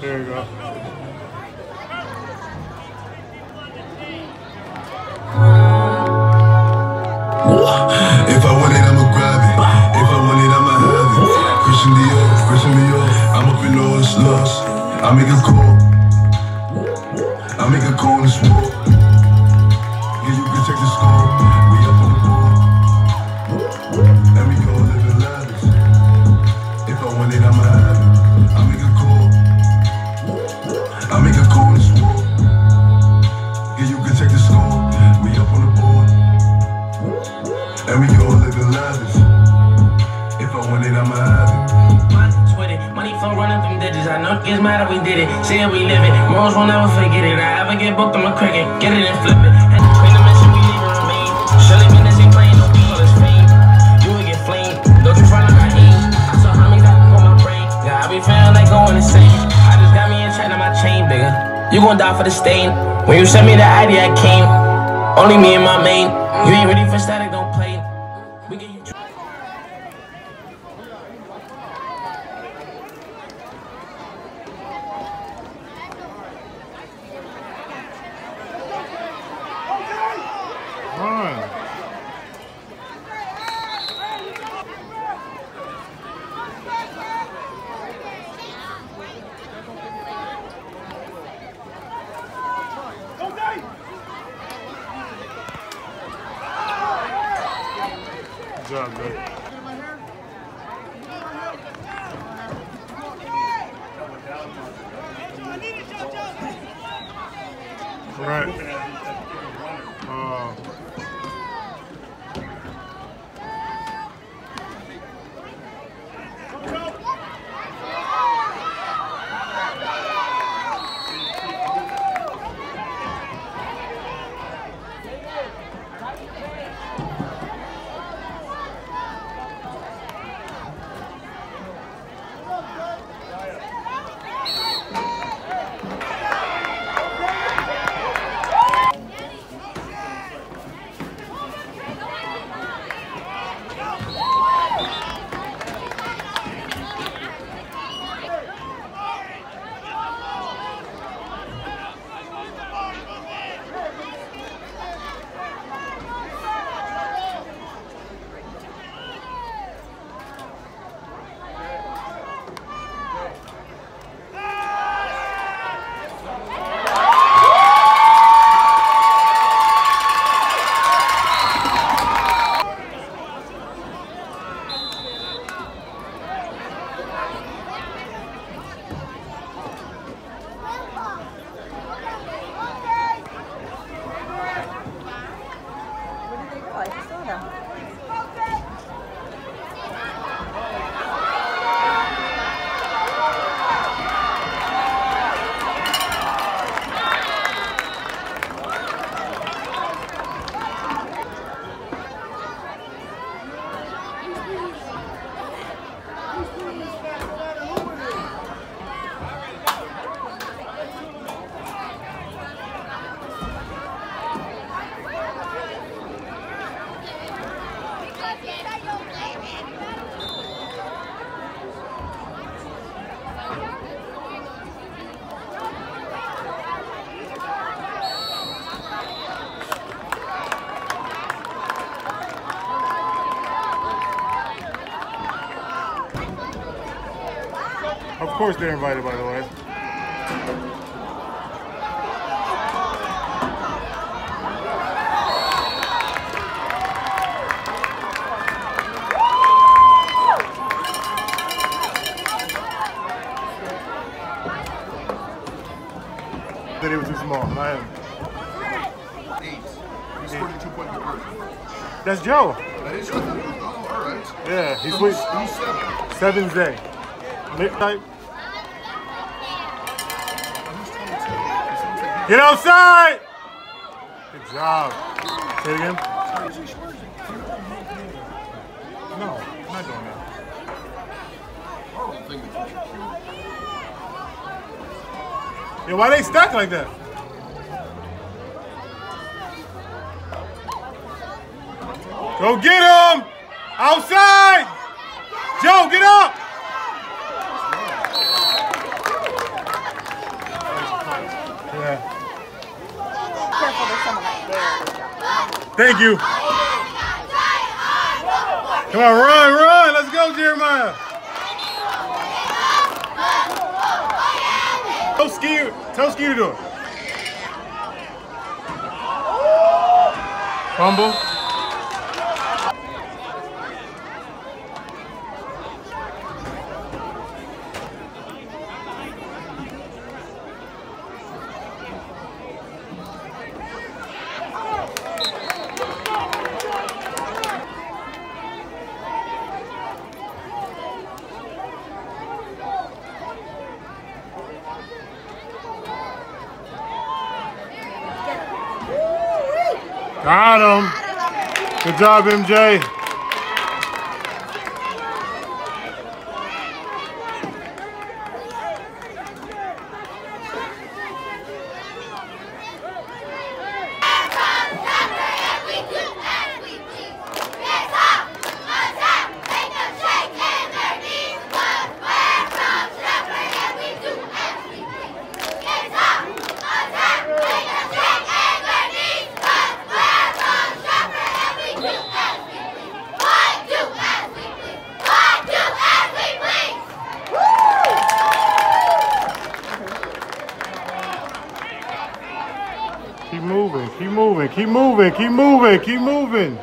There you go. If I want it, I'ma grab it. If I want it, I'ma have it. Christian Dior, Christian Dior. I'm up in Lost, lost. I make a call. I make a call this world. It. Morals won't ever forget it. I ever get booked, I'm a cricket. Get it and flip it. And the mission, we leave it remain. Surely been this ain't playing, no is fame. You will get flamed. Don't you front like I aim. I saw homies that on my brain. Yeah, I be feeling like going insane. I just got me in China, my chain bigger. You gon' die for the stain. When you sent me the ID, I came. Only me and my main. You ain't ready for static, don't play. We get you. Run. Good job, man. Right. Uh, course they're invited, by the way. That he was too small. I am. Eight. He's scored a two-point conversion. That's Joe. That is good. Oh, all right. Yeah, he's with seven? seven Zay. Nick type. Who's 22? He's something- Get outside! Good job. Say it again. No, I'm not doing that. Yeah, why they stack like that? Go get him! Outside! Joe, get up! Thank you. Come on, run, run. Let's go, Jeremiah. Tell Ski, tell Ski to do it. Fumble. Got him. Good job, MJ. Keep moving, keep keep moving, keep moving, keep moving.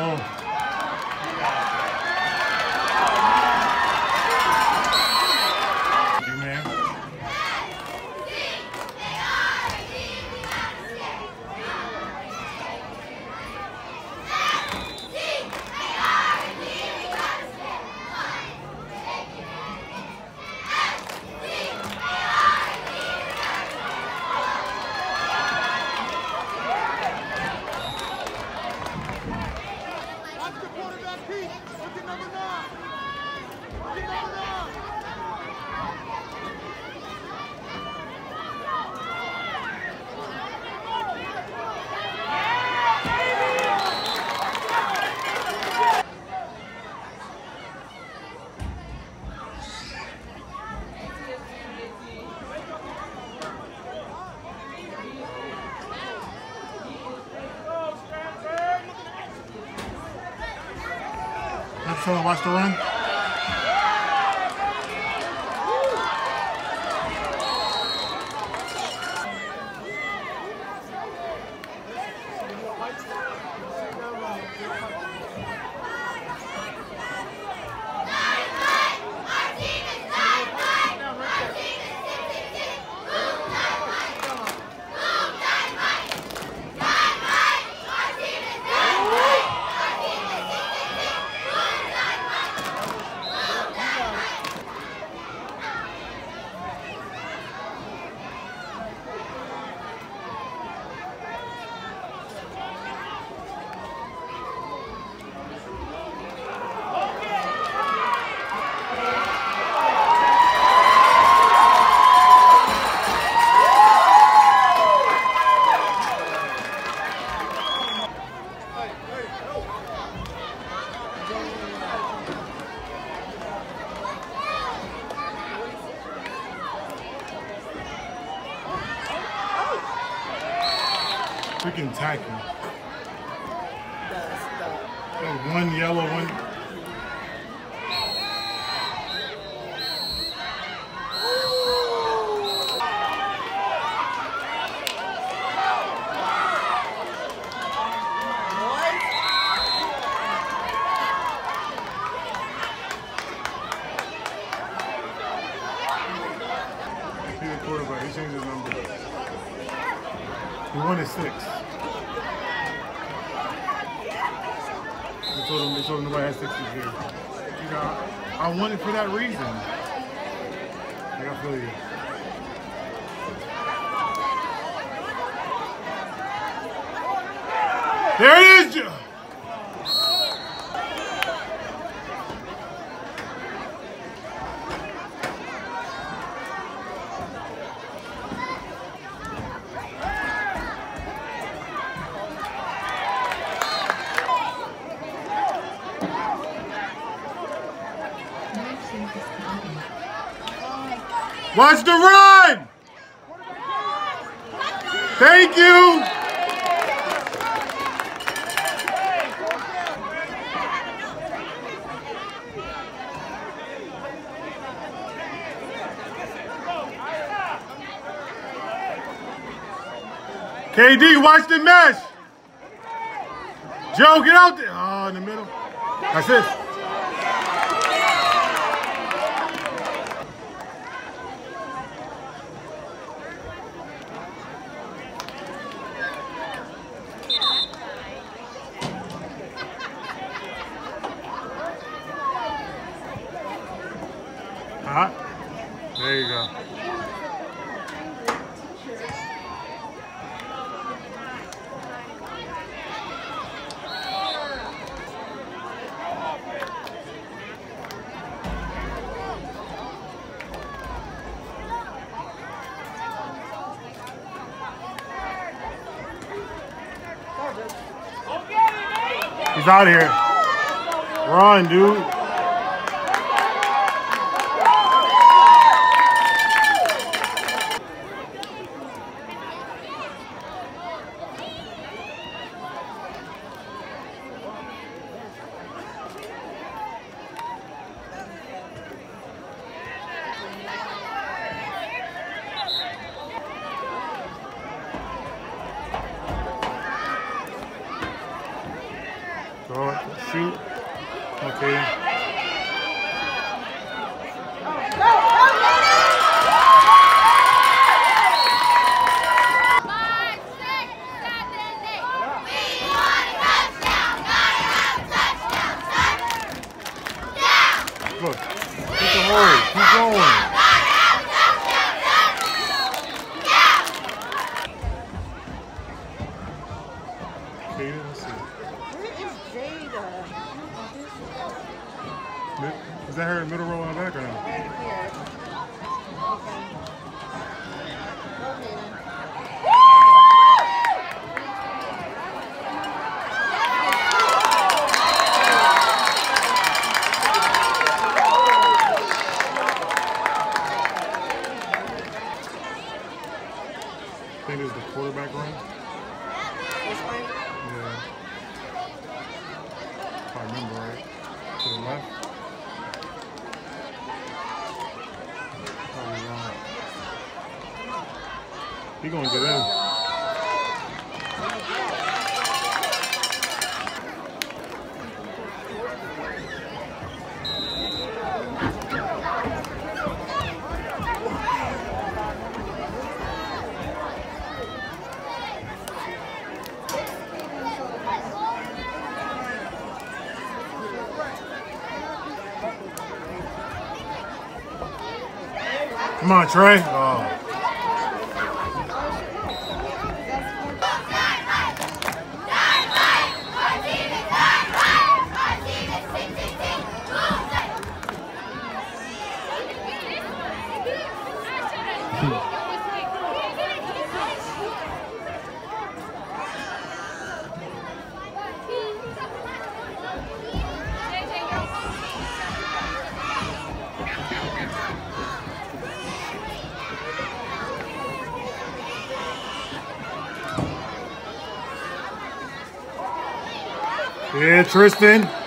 Oh. Watch the run. Freaking tackle. Oh, One yellow, one. He's a quarterback. He changed his number. He won at six. They told him, they told him nobody had six this year. You know, I won it for that reason. I feel you. There it is! Watch the run! Thank you! KD, watch the mesh! Joe, get out there! Oh, in the middle. That's it. Uh-huh. There you go. He's out here. Run, dude. Come on, Trey. Oh. Tristan.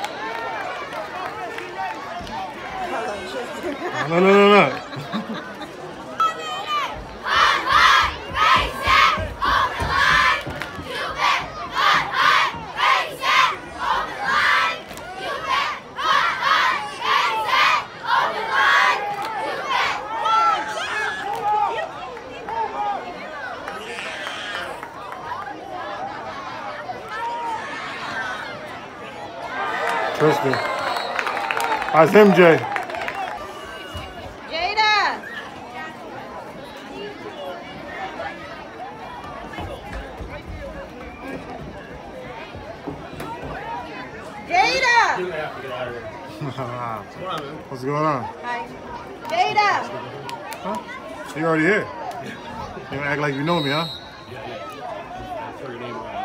That's MJ. Jada. Jada. What's going on? Hi. Jada. Huh? You already here? You act like you know me, huh? Yeah, yeah.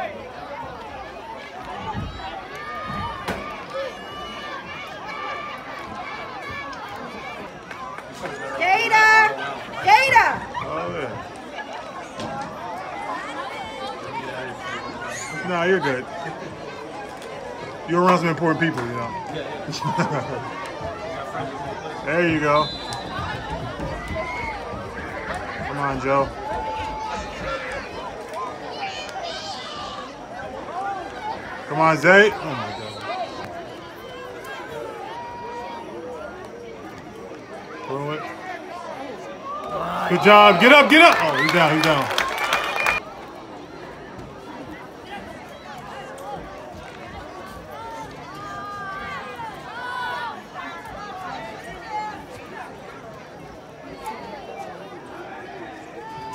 No, nah, you're good. You're around some important people, you know. there you go. Come on, Joe. Come on, Zay. Oh my God. Good job. Get up, get up. Oh, he's down, he's down.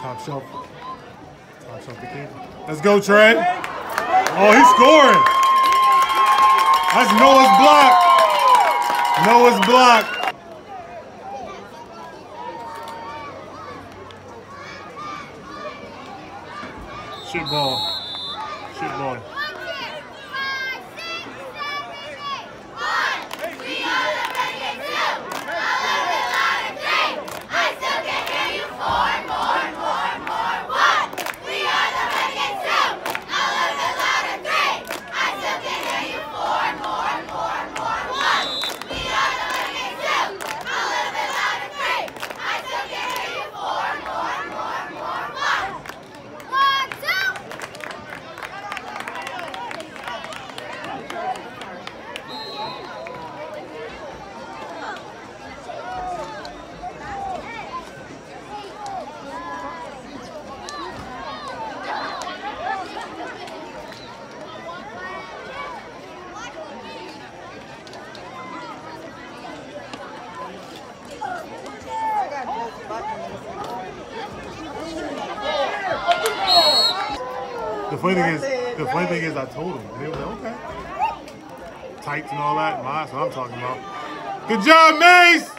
Top shelf. Top shelf again. Let's go, Trey. Oh, he's scoring. That's Noah's block. Noah's block. shoot ball. Funny thing is, it, the funny thing is, I told him, and he was like, okay. Tights and all that. My, that's what I'm talking about. Good job, Mace.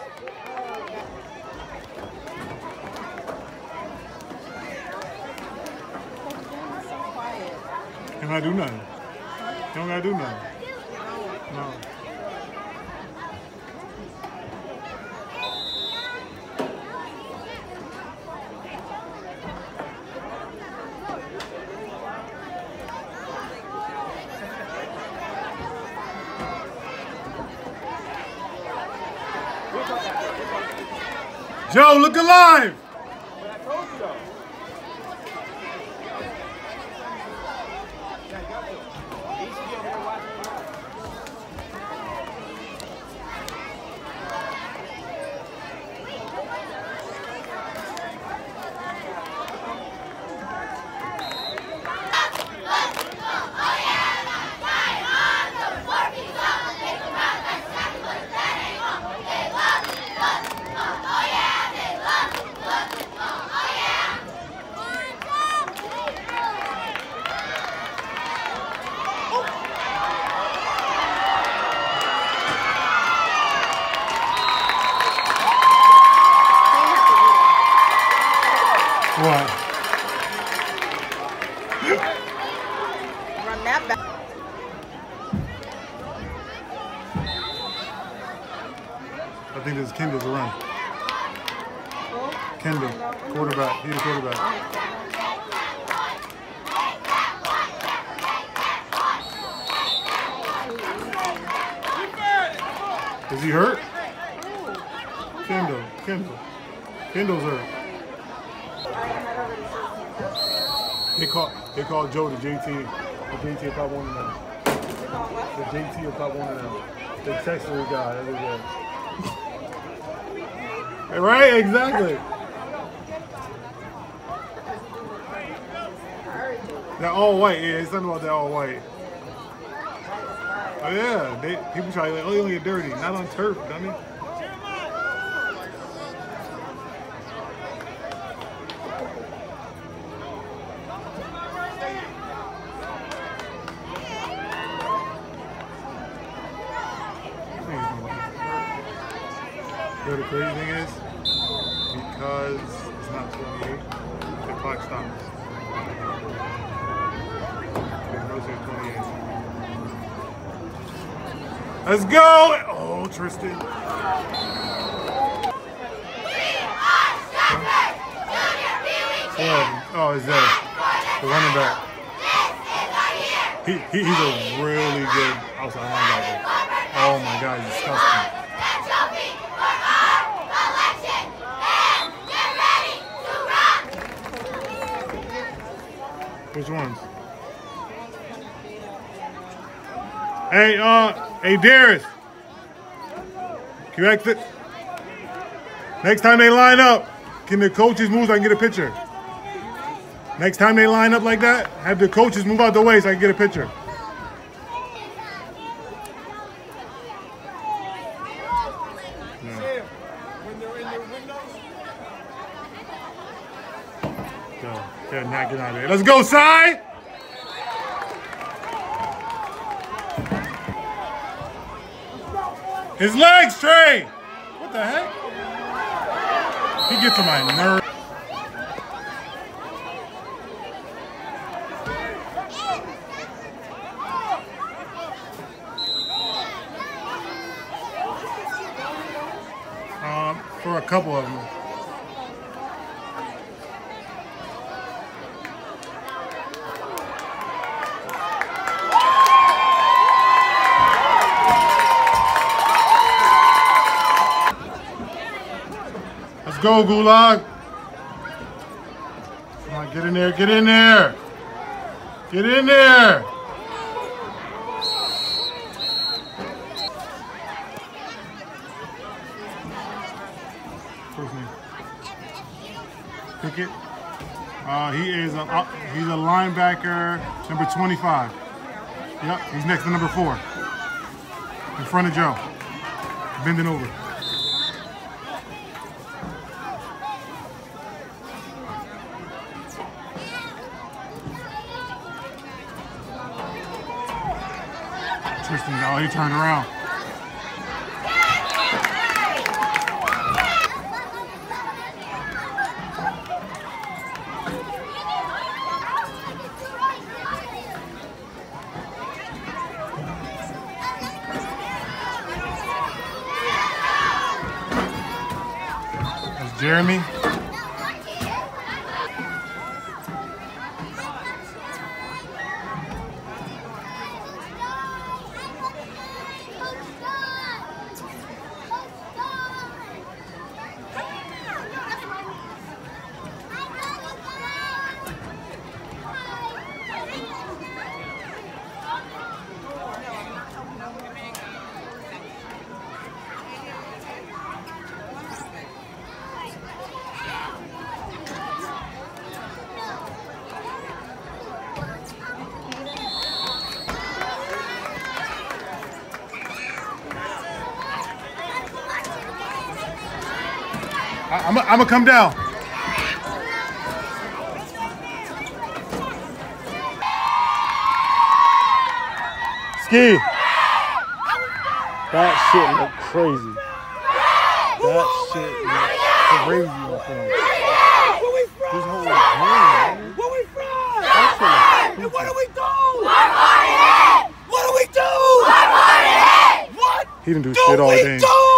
You don't gotta do nothing. You don't gotta do nothing. No. Joe, look alive! What? That back. I think is Kendall's run. Kendall, quarterback. He's the quarterback. Is he hurt? Kendall, Kendall. Kendall's hurt. They call they call Joe the JT. The JT probably one of them. The JT probably one of them. The texter guy. That is it. Right, exactly. That all white, yeah, it's something about that all white. Oh yeah, they, people try to like, oh, you only get dirty, not on turf, dummy. You know the crazy thing is, because it's not 28, the clock stops. It goes to 28. Let's go! Oh, Tristan. Oh, oh, is that the running back? He, he, he's a really good outside linebacker. Oh my God, he's disgusting. Hey, uh, hey, Darius. Can you exit? Next time they line up, can the coaches move so I can get a picture? Next time they line up like that, have the coaches move out the way so I can get a picture. They're not out of there. Let's go, Cy! His legs, Trey! What the heck? He gets on my nerve. Um, for a couple of them. Let's go, Gulag. Come on, get in there, get in there. Get in there. Pickett. Uh, he is a uh, he's a linebacker, number 25. Yep, he's next to number four. In front of Joe. Bending over. He turned around. Jeremy. I, I'm gonna come down. Ski. That shit look crazy. That shit look crazy on film. Where we from? This whole game. Where we from? That shit look And what do stupid. we do? What do we do? What He didn't do do shit all we day. do?